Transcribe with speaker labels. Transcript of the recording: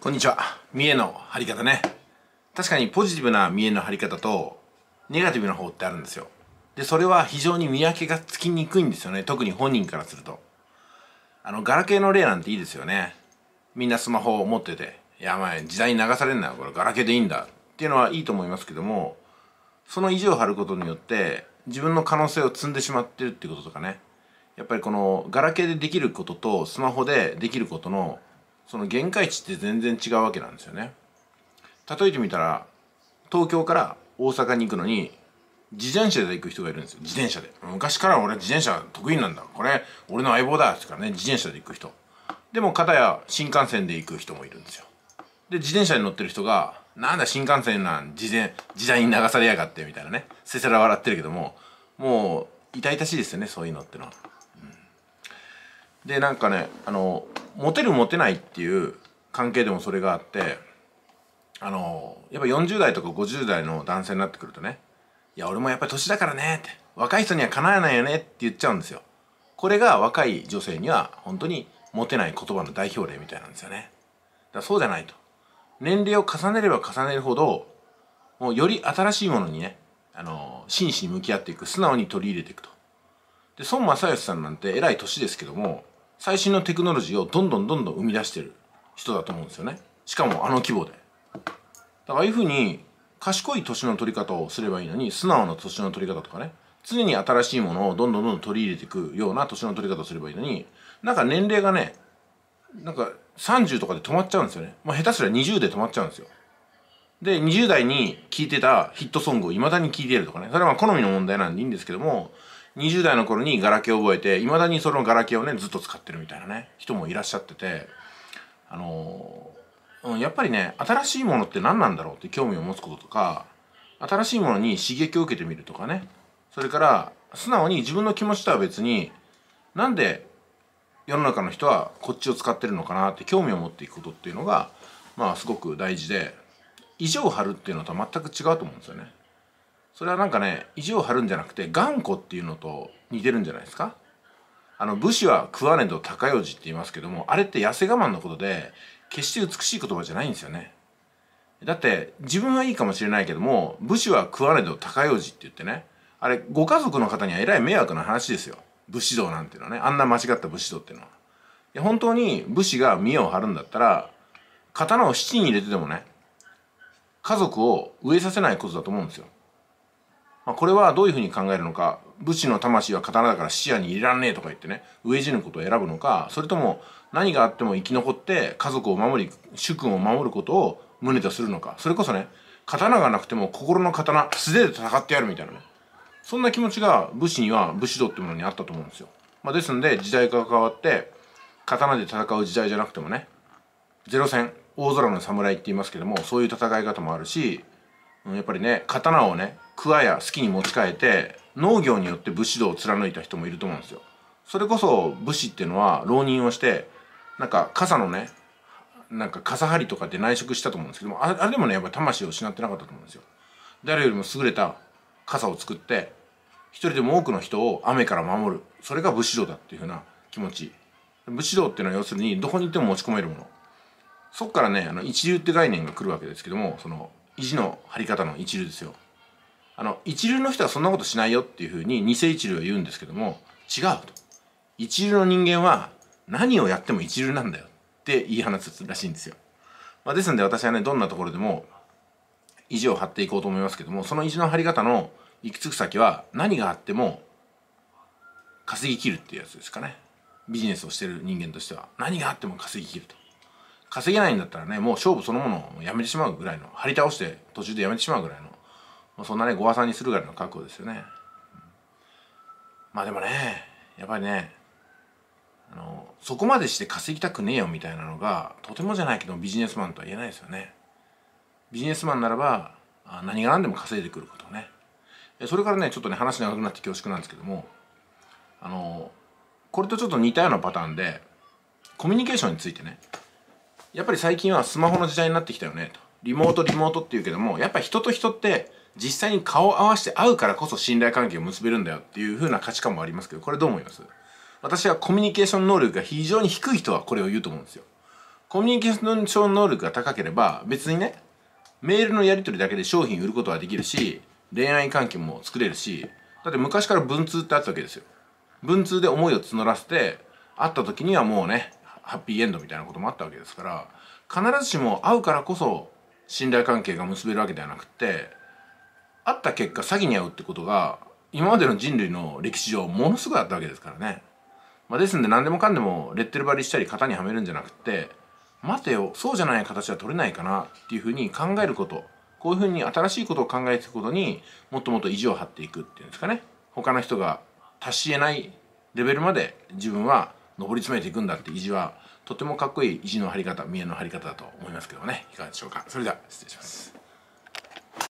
Speaker 1: こんにちは。見栄の張り方ね。確かにポジティブな見栄の張り方と、ネガティブな方ってあるんですよ。で、それは非常に見分けがつきにくいんですよね。特に本人からすると。あの、ガラケーの例なんていいですよね。みんなスマホを持ってて、いや、まあ、時代に流されんなよ。これガラケーでいいんだ。っていうのはいいと思いますけども、その意地を張ることによって、自分の可能性を積んでしまってるっていうこととかね。やっぱりこの、ガラケーでできることと、スマホでできることのその限界値って全然違うわけなんですよね。例えてみたら東京から大阪に行くのに自転車で行く人がいるんですよ。自転車で。昔から俺自転車得意なんだ。これ俺の相棒だってからね自転車で行く人。でも片や新幹線で行く人もいるんですよ。で自転車に乗ってる人がなんだ新幹線なん時代時代に流されやがってみたいなね。せせら笑ってるけどももう痛々しいですよねそういうのってのは。うん、でなんかねあのモテるモテないっていう関係でもそれがあってあのやっぱ40代とか50代の男性になってくるとねいや俺もやっぱり年だからねって若い人にはかなわないよねって言っちゃうんですよ。これが若い女性には本当にモテない言葉の代表例みたいなんですよね。だそうじゃないと。年齢を重ねれば重ねるほどもうより新しいものにねあの真摯に向き合っていく素直に取り入れていくと。で孫正義さんなんて偉い年ですけども最新のテクノロジーをどんどんどんどん生み出してる人だと思うんですよね。しかもあの規模で。だからああいうふうに賢い年の取り方をすればいいのに素直な年の取り方とかね。常に新しいものをどんどんどんどん取り入れていくような年の取り方をすればいいのになんか年齢がねなんか30とかで止まっちゃうんですよね、まあ、下手すりゃ20で止まっちゃうんですよ。で20代に聴いてたヒットソングをいまだに聴いてるとかね。それはまあ好みの問題なんでいいんですけども20代の頃にガラケーを覚えていまだにそのガラケーをねずっと使ってるみたいなね人もいらっしゃっててあのー、やっぱりね新しいものって何なんだろうって興味を持つこととか新しいものに刺激を受けてみるとかねそれから素直に自分の気持ちとは別になんで世の中の人はこっちを使ってるのかなって興味を持っていくことっていうのがまあすごく大事で意地を張るっていうのとは全く違うと思うんですよね。それはなんかね意地を張るんじゃなくて頑固っていうのと似てるんじゃないですか？あの武士は食わねど高用事って言いますけどもあれって痩せ我慢のことで決して美しい言葉じゃないんですよね。だって自分はいいかもしれないけども武士は食わねど高用事って言ってねあれご家族の方にはえらい迷惑な話ですよ。武士道なんていうのはね。あんな間違った武士道っていうのは。いや本当に武士が見栄を張るんだったら刀を七に入れてでもね家族を飢えさせないことだと思うんですよ。まあ、これはどういうふうに考えるのか武士の魂は刀だから視野に入れらんねえとか言ってね飢え死ぬことを選ぶのかそれとも何があっても生き残って家族を守り主君を守ることを旨とするのかそれこそね刀がなくても心の刀素手で戦ってやるみたいなねそんな気持ちが武士には武士道ってものにあったと思うんですよ、まあ、ですんで時代が変わって刀で戦う時代じゃなくてもねゼロ戦大空の侍って言いますけどもそういう戦い方もあるしやっぱりね刀をね桑や好きに持ち替えて農業によって武士道を貫いた人もいると思うんですよ。それこそ武士っていうのは浪人をしてなんか傘のねなんか傘張りとかで内職したと思うんですけどもあれでもねやっぱ魂を失ってなかったと思うんですよ。誰よりも優れた傘を作って一人でも多くの人を雨から守るそれが武士道だっていうふうな気持ち武士道っていうのは要するにどこに行っても持ち込めるものそっからねあの一流って概念が来るわけですけどもその意地の張り方の一流ですよ。あの一流の人はそんなことしないよっていうふうに偽一流は言うんですけども違うと。一流の人間は何をやっても一流なんだよって言い放つらしいんですよ、まあ、ですんで私はねどんなところでも意地を張っていこうと思いますけどもその意地の張り方の行き着く先は何があっても稼ぎきるっていうやつですかね。ビジネスをしてる人間としては。何があっても稼ぎきると。稼げないんだったらねもう勝負そのものをやめてしまうぐらいの張り倒して途中でやめてしまうぐらいのまあそんなねご破算にするぐらいの覚悟ですよね、まあでもねやっぱりねあのそこまでして稼ぎたくねえよみたいなのがとてもじゃないけどビジネスマンとは言えないですよね。ビジネスマンならば何が何でも稼いでくることね。それからねちょっとね話長くなって恐縮なんですけどもあのこれとちょっと似たようなパターンでコミュニケーションについてねやっぱり最近はスマホの時代になってきたよねと。リモートリモートっていうけどもやっぱり人と人って実際に顔を合わせて会うからこそ信頼関係を結べるんだよっていう風な価値観もありますけどこれどう思います？私はコミュニケーション能力が非常に低い人はこれを言うと思うんですよ。コミュニケーション能力が高ければ別にねメールのやり取りだけで商品売ることはできるし恋愛関係も作れるしだって昔から文通ってあったわけですよ。文通で思いを募らせて会った時にはもうねハッピーエンドみたいなこともあったわけですから必ずしも会うからこそ信頼関係が結べるわけではなくて会った結果詐欺に遭うってことが今までの人類の歴史上ものすごいあったわけですからね、まあ、ですんで何でもかんでもレッテル貼りしたり型にはめるんじゃなくて待てよそうじゃない形は取れないかなっていうふうに考えること。こういうふうに新しいことを考えていくことにもっともっと意地を張っていくっていうんですかね。他の人が達し得ないレベルまで自分は上り詰めていくんだって意地は。とてもかっこいい意地の張り方見栄の張り方だと思いますけどね。いかがでしょうか。それでは失礼します。